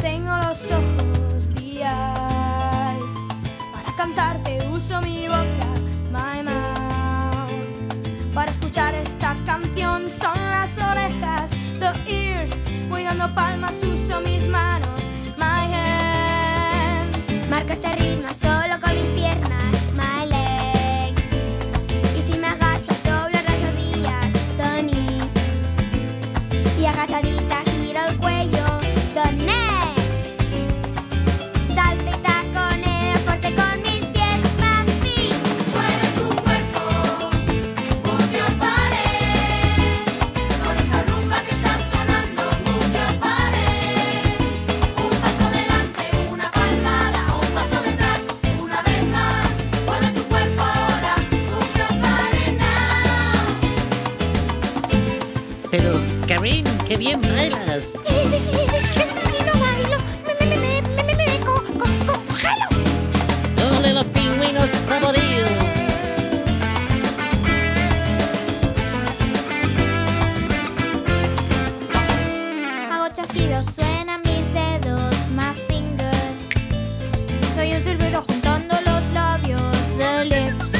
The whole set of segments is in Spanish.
tengo los ojos días. Para cantarte uso mi boca, my mouth. Para escuchar esta canción son las orejas, the ears. Voy palmas Pero, Karin, qué bien bailas. Es, si no bailo, me, me, me, me, me, me, me un silbido juntando los labios, the lips.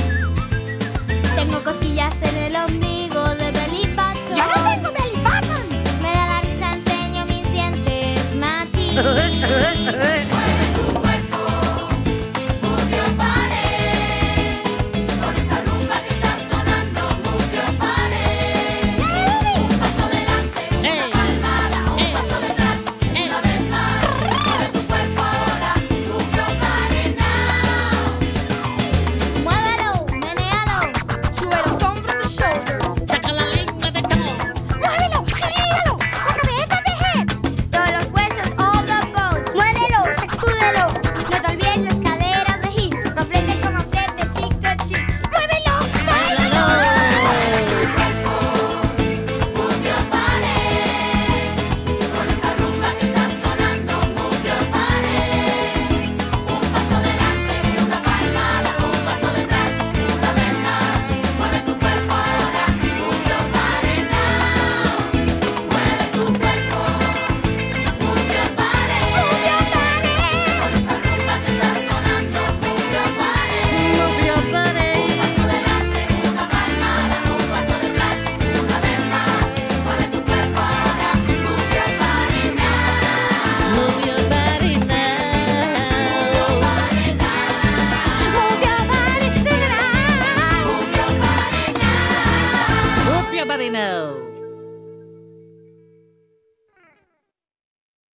Tengo cosquillas en el Marino.